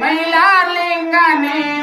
महिला लिंग ने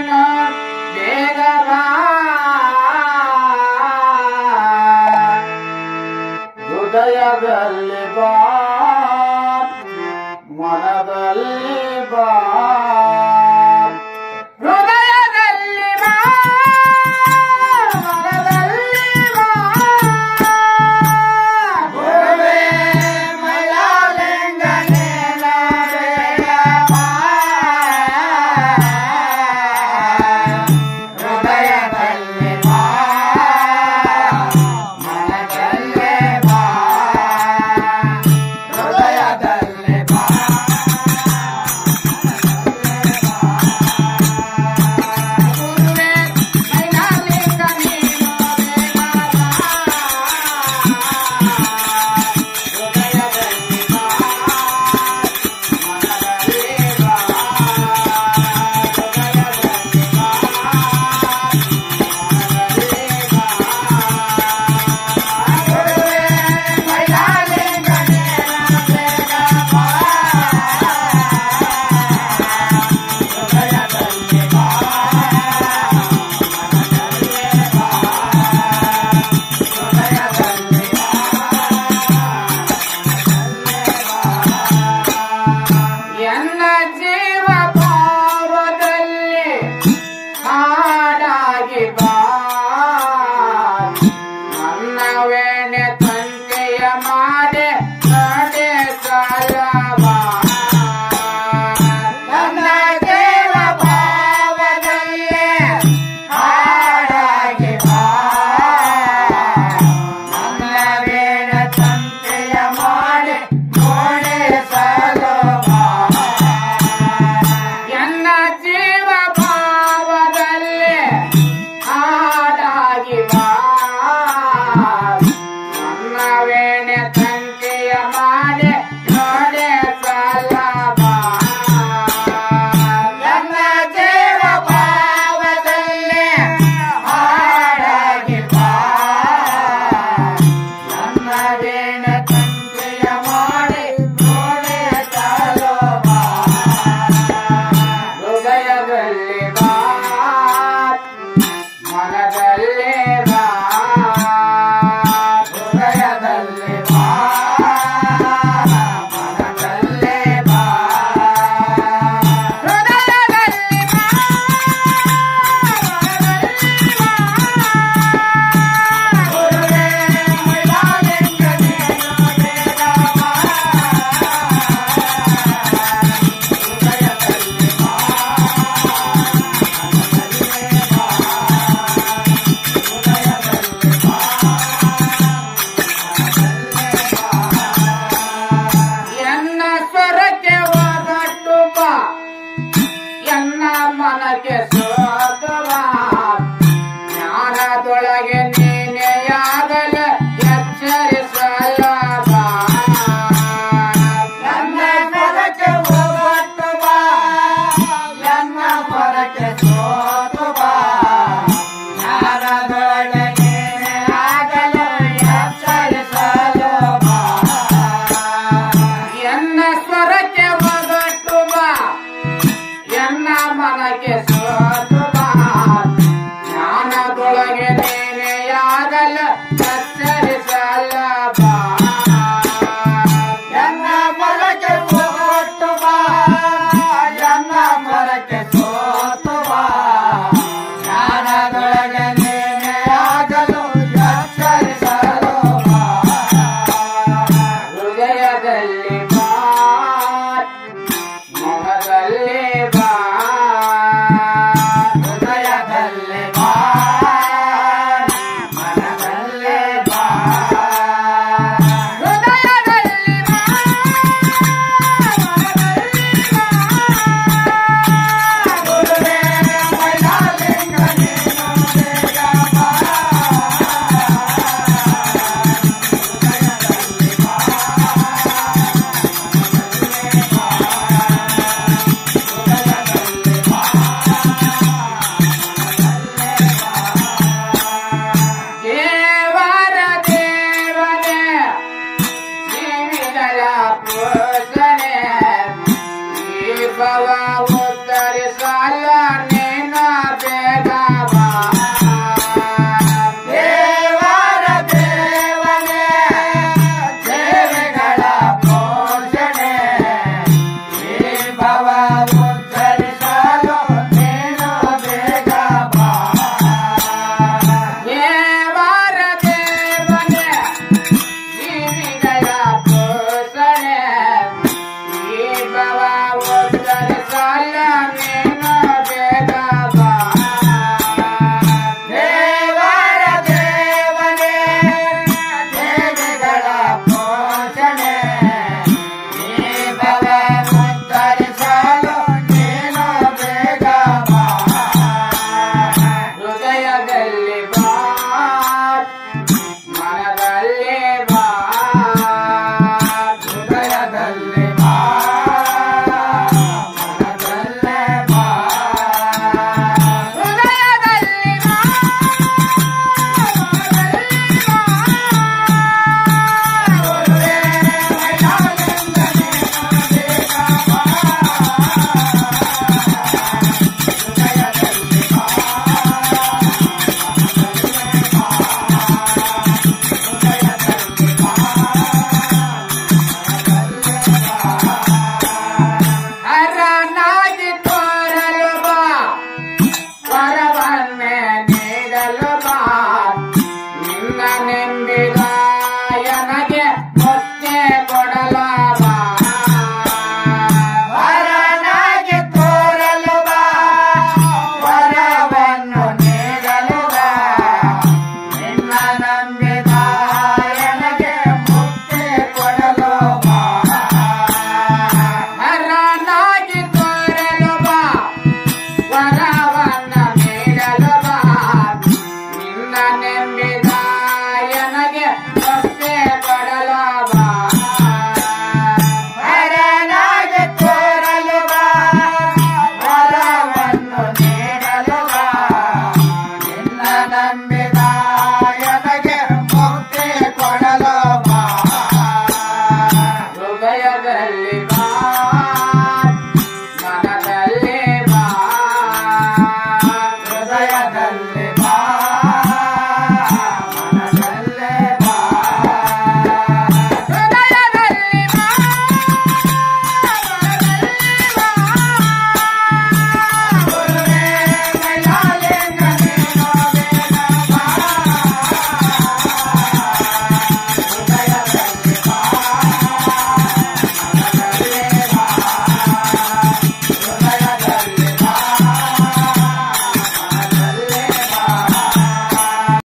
Jaya